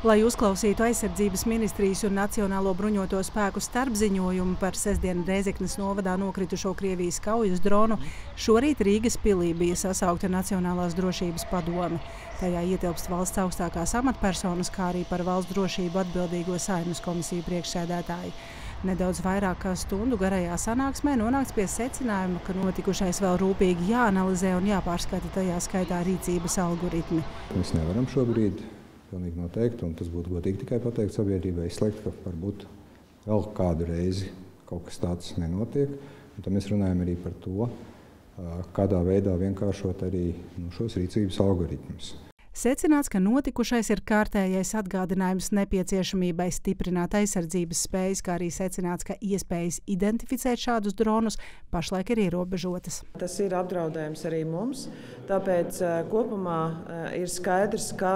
Lai uzklausītu aizsardzības ministrijas un Nacionālo bruņoto spēku starpziņojumu par sestdienu Reizeknas novadā nokritušo Krievijas kaujas dronu, šorīt Rīgas pilī bija sasaukta Nacionālās drošības padome. Tajā ietilpst valsts augstākās amatpersonas, kā arī par valsts drošību atbildīgo Saeimas komisiju priekšsēdētāji. Nedaudz vairāk kā stundu garajā sanāksmē nonāks pie secinājuma, ka notikušais vēl rūpīgi jāanalizē un jāpārskata tajā skaitā rīcības algoritmi. Mēs nevaram šobrīd Pilnīgi noteikti, un tas būtu godīgi tikai pateikt sabiedrībai, izslēgt, ka varbūt vēl kādu reizi kaut kas tāds nenotiek. Un tad mēs runājam arī par to, kādā veidā vienkāršot arī nu, šos rīcības algoritmus. Secināts, ka notikušais ir kārtējais atgādinājums nepieciešamībai stiprināt aizsardzības spējas, kā arī secināts, ka iespējas identificēt šādus dronus pašlaik ir ierobežotas. Tas ir apdraudējums arī mums, tāpēc kopumā ir skaidrs, ka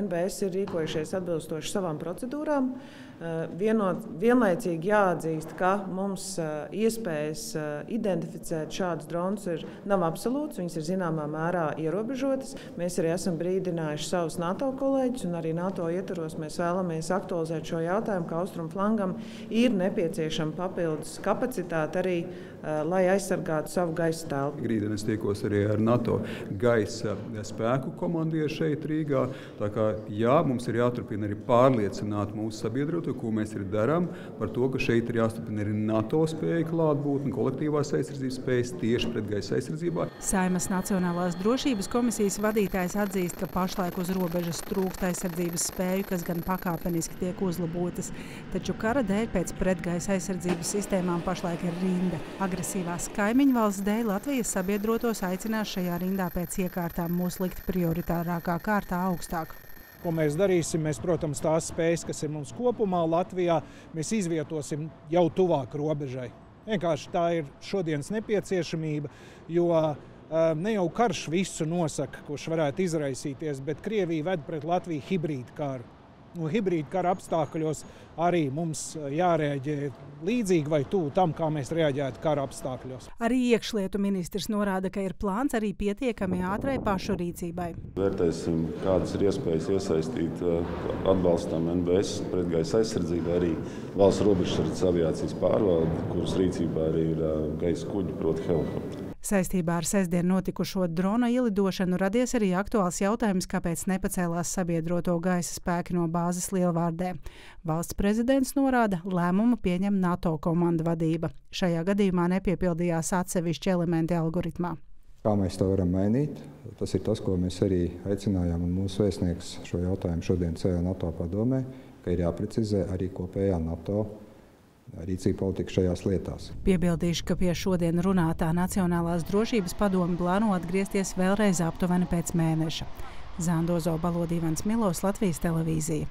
NBS ir rīkojušies atbilstoši savām procedūrām. Vienot, vienlaicīgi jāatzīst, ka mums iespējas identificēt šādus dronus ir, nav absolūts, viņas ir zināmā mērā ierobežotas. Mēs arī esam brīdinājuši savus NATO kolēģus, un arī NATO ietvaros mēs vēlamies aktualizēt šo jautājumu, ka austrumu flangam ir nepieciešama papildus kapacitāte arī, lai aizsargātu savu gaisa telpu. Rītdien es tiekos arī ar NATO gaisa spēku komandieru šeit Rīgā. Tā kā jā, mums ir jāturpina arī pārliecināt mūsu sabiedroto to, ko mēs arī darām, par to, ka šeit ir jāstiprina arī NATO spēja klātbūtne, kolektīvās aizsardzības spējas tieši pret gaisa aizsardzībā. Saimas Nacionālās drošības komisijas vadītājs atzīst, ka pašlaik uz robežas trūkst aizsardzības spēju, kas gan pakāpeniski tiek uzlabotas. Taču kara dēļ pēc pretgaisa aizsardzības sistēmām pašlaik ir rinda. Agresīvās kaimiņu valsts dēļ Latvijas sabiedrotos aicinās šajā rindā pēc iekārtām mūs likt prioritārākā kārtā augstāk. Ko mēs darīsim? Mēs, protams, tās spējas, kas ir mums kopumā Latvijā, mēs izvietosim jau tuvāk robežai. Vienkārši tā ir šodienas nepieciešamība, jo ne jau karš visu nosaka, kurš varētu izraisīties, bet Krievija ved pret Latviju hibrīdu karu nu, hibrīda kara apstākļos arī mums jārēģē līdzīgi vai tuvu tam, kā mēs reaģētu kara apstākļos. Arī iekšlietu ministrs norāda, ka ir plāns arī pietiekami ātrai pašu rīcībai. Vērtēsim, kādas ir iespējas iesaistīt atbalstam NBS pretgaisa aizsardzībai, arī valsts robežsardzes aviācijas pārvaldi, kuras rīcībā arī ir gaisa kuģi, proti helikopteri. Saistībā ar sestdien notikušo drona ielidošanu radies arī aktuāls jautājums, kāpēc nepacēlās sabiedroto gaisa spēki no bāzes Lielvārdē. Valsts prezidents norāda, lēmumu pieņem NATO komanda vadība. Šajā gadījumā nepiepildījās atsevišķi elementi algoritmā. Kā mēs to varam mainīt? Tas ir tas, ko mēs arī aicinājām, un mūsu vēstnieks šo jautājumu šodien cēlīja NATO padomē, ka ir jāprecizē arī kopējā NATO rīcība politika šajās lietās. Piebildīšu, ka pie šodien runātā Nacionālās drošības padome plāno atgriezties vēlreiz aptuveni pēc mēneša. Zandozo Balodīvans Milos, Latvijas televīzija.